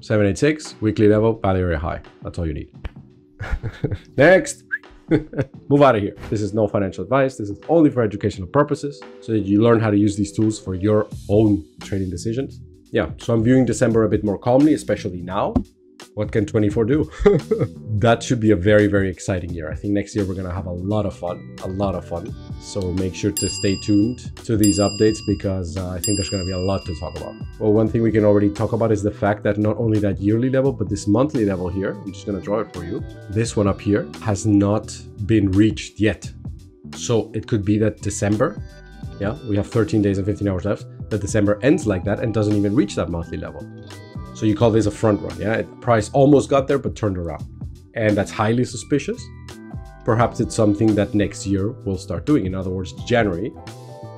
786, weekly level, value area high. That's all you need. Next. Move out of here. This is no financial advice. This is only for educational purposes so that you learn how to use these tools for your own trading decisions. Yeah, so I'm viewing December a bit more calmly, especially now what can 24 do? that should be a very, very exciting year. I think next year we're going to have a lot of fun, a lot of fun. So make sure to stay tuned to these updates because uh, I think there's going to be a lot to talk about. Well, one thing we can already talk about is the fact that not only that yearly level, but this monthly level here, I'm just going to draw it for you. This one up here has not been reached yet. So it could be that December, yeah, we have 13 days and 15 hours left, that December ends like that and doesn't even reach that monthly level. So you call this a front run, yeah? Price almost got there, but turned around. And that's highly suspicious. Perhaps it's something that next year will start doing. In other words, January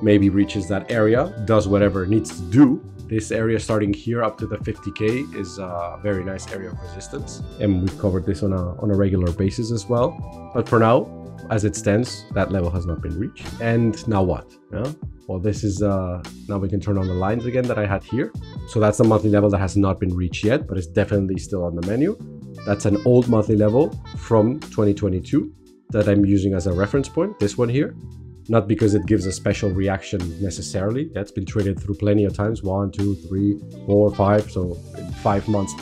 maybe reaches that area, does whatever it needs to do. This area starting here up to the 50K is a very nice area of resistance. And we've covered this on a, on a regular basis as well. But for now, as it stands, that level has not been reached. And now what? Yeah? Well, this is, uh, now we can turn on the lines again that I had here. So that's the monthly level that has not been reached yet, but it's definitely still on the menu. That's an old monthly level from 2022 that I'm using as a reference point, this one here. Not because it gives a special reaction necessarily. That's been traded through plenty of times, one, two, three, four, five. So five months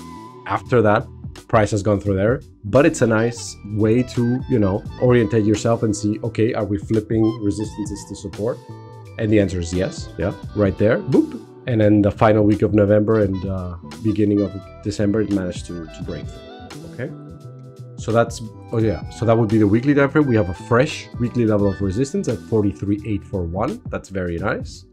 after that, price has gone through there. But it's a nice way to, you know, orientate yourself and see, okay, are we flipping resistances to support? And the answer is yes. Yeah, right there. Boop. And then the final week of November and uh, beginning of December, it managed to, to break. Okay. So that's, oh yeah, so that would be the weekly time frame. We have a fresh weekly level of resistance at 43,841. That's very nice.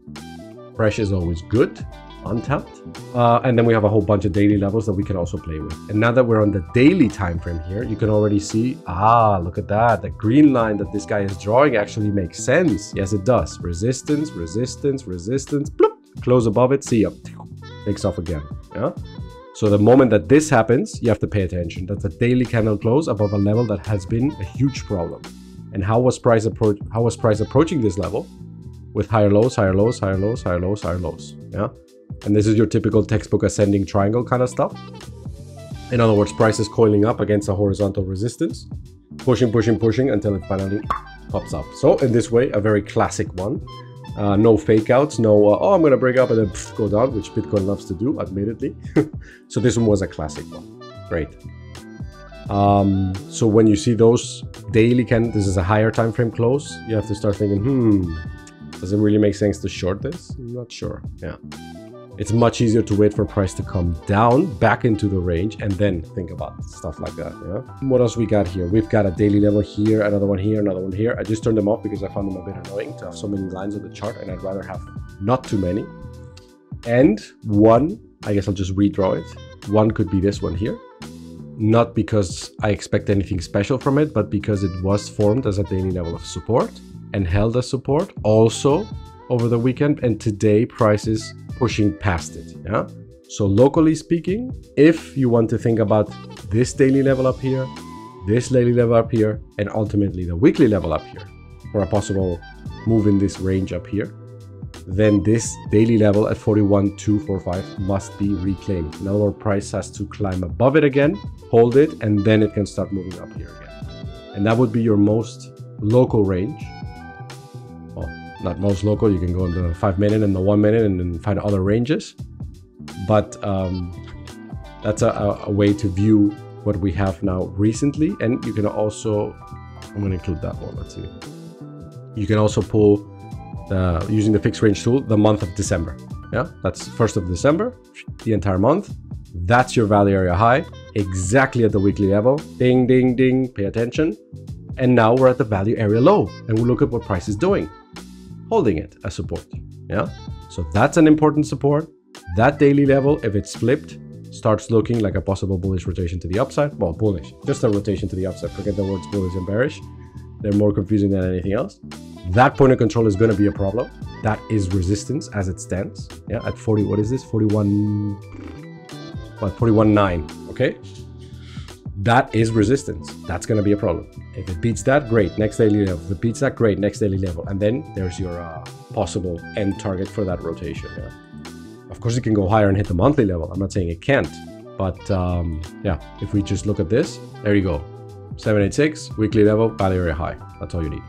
Fresh is always good, untapped. Uh, and then we have a whole bunch of daily levels that we can also play with. And now that we're on the daily time frame here, you can already see, ah, look at that. The green line that this guy is drawing actually makes sense. Yes, it does. Resistance, resistance, resistance, bloop, close above it, see ya, takes off again. Yeah. So the moment that this happens, you have to pay attention. That's a daily candle close above a level that has been a huge problem. And how was price approach? How was price approaching this level? With higher lows, higher lows, higher lows, higher lows, higher lows. Yeah. And this is your typical textbook ascending triangle kind of stuff. In other words, price is coiling up against a horizontal resistance, pushing, pushing, pushing until it finally pops up. So in this way, a very classic one. Uh, no fake outs, no, uh, oh, I'm going to break up and then pff, go down, which Bitcoin loves to do, admittedly. so this one was a classic one. Great. Um, so when you see those daily can, this is a higher time frame close, you have to start thinking, hmm, does it really make sense to short this? I'm not sure. Yeah. It's much easier to wait for price to come down back into the range and then think about stuff like that. Yeah. What else we got here? We've got a daily level here, another one here, another one here. I just turned them off because I found them a bit annoying to have so many lines on the chart and I'd rather have not too many. And one, I guess I'll just redraw it. One could be this one here. Not because I expect anything special from it, but because it was formed as a daily level of support and held as support also over the weekend. And today prices pushing past it. Yeah. So locally speaking, if you want to think about this daily level up here, this daily level up here, and ultimately the weekly level up here for a possible move in this range up here, then this daily level at 41,245 must be reclaimed. In other words, price has to climb above it again, hold it, and then it can start moving up here again. And that would be your most local range not most local. You can go in the five minute and the one minute and then find other ranges. But um, that's a, a, way to view what we have now recently. And you can also, I'm going to include that one. Let's see. You can also pull the, using the fixed range tool, the month of December. Yeah, that's 1st of December, the entire month. That's your value area high, exactly at the weekly level. Ding, ding, ding, pay attention. And now we're at the value area low and we look at what price is doing holding it as support. Yeah. So that's an important support. That daily level, if it's flipped, starts looking like a possible bullish rotation to the upside. Well, bullish, just a rotation to the upside. Forget the words bullish and bearish. They're more confusing than anything else. That point of control is going to be a problem. That is resistance as it stands. Yeah, at 40, what is this? 41, what, 41.9, okay? That is resistance. That's going to be a problem. If it beats that, great, next daily level. If it beats that, great, next daily level. And then there's your uh, possible end target for that rotation. Yeah? Of course, it can go higher and hit the monthly level. I'm not saying it can't, But um, yeah, if we just look at this, there you go. 786, weekly level, value area high. That's all you need.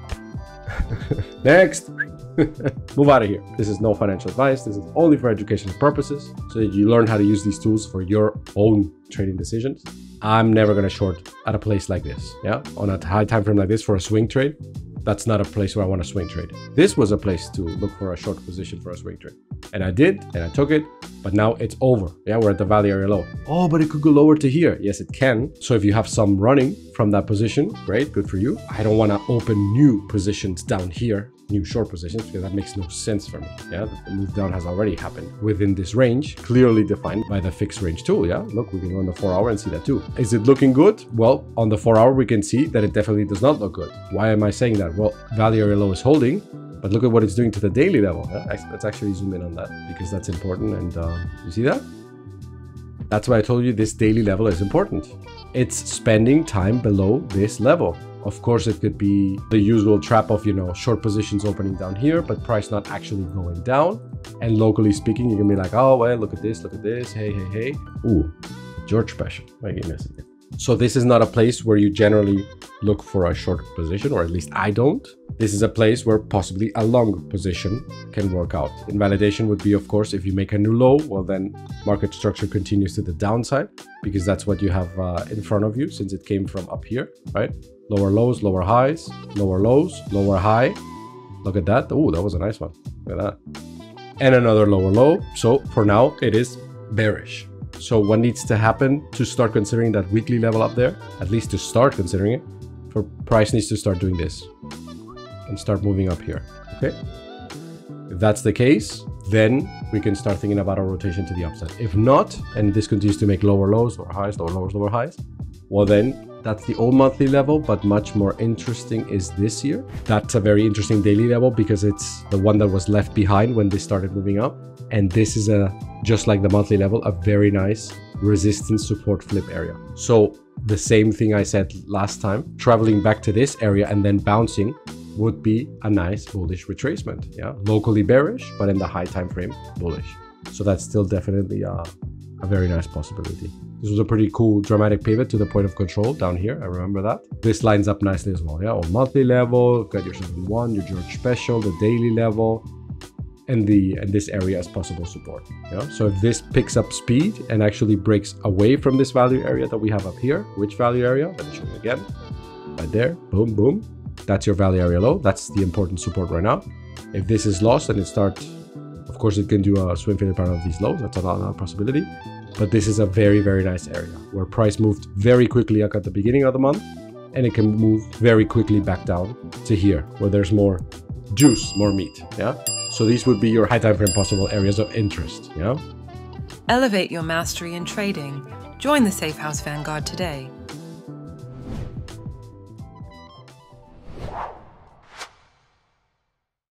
Next. Move out of here. This is no financial advice. This is only for educational purposes so that you learn how to use these tools for your own trading decisions. I'm never going to short at a place like this. Yeah. On a high time frame like this for a swing trade, that's not a place where I want to swing trade. This was a place to look for a short position for a swing trade. And I did, and I took it, but now it's over. Yeah, we're at the value area low. Oh, but it could go lower to here. Yes, it can. So if you have some running from that position, great, good for you. I don't want to open new positions down here new short positions because that makes no sense for me. Yeah, the move down has already happened within this range, clearly defined by the fixed range tool. Yeah, look, we can go on the four hour and see that too. Is it looking good? Well, on the four hour, we can see that it definitely does not look good. Why am I saying that? Well, value area low is holding, but look at what it's doing to the daily level. Let's actually zoom in on that because that's important. And uh, you see that? That's why I told you this daily level is important. It's spending time below this level. Of course, it could be the usual trap of, you know, short positions opening down here, but price not actually going down. And locally speaking, you can be like, oh, well, look at this, look at this. Hey, hey, hey. Ooh, George special. My goodness. So this is not a place where you generally look for a short position, or at least I don't. This is a place where possibly a long position can work out. Invalidation would be, of course, if you make a new low, well then market structure continues to the downside because that's what you have uh, in front of you since it came from up here, right? Lower lows, lower highs, lower lows, lower high. Look at that. Oh, that was a nice one. Look at that. And another lower low. So for now, it is bearish. So what needs to happen to start considering that weekly level up there? At least to start considering it. For price needs to start doing this and start moving up here. Okay. If that's the case, then we can start thinking about a rotation to the upside. If not, and this continues to make lower lows, lower highs, lower lows, lower highs, well then that's the old monthly level, but much more interesting is this year. That's a very interesting daily level because it's the one that was left behind when they started moving up. And this is a, just like the monthly level, a very nice resistance support flip area. So the same thing I said last time, traveling back to this area and then bouncing would be a nice bullish retracement. Yeah, locally bearish, but in the high time frame, bullish. So that's still definitely a, a very nice possibility. This was a pretty cool dramatic pivot to the point of control down here. I remember that. This lines up nicely as well. Yeah, on monthly level, got your 7-1, your George special, the daily level, and the and this area as possible support. So if this picks up speed and actually breaks away from this value area that we have up here, which value area? Let me show you again. Right there. Boom, boom. That's your value area low. That's the important support right now. If this is lost and it starts, of course, it can do a swing failure pattern of these lows. That's another possibility. But this is a very, very nice area where price moved very quickly up at the beginning of the month and it can move very quickly back down to here where there's more juice, more meat. Yeah. So these would be your high time frame possible areas of interest. Yeah. Elevate your mastery in trading. Join the Safehouse Vanguard today.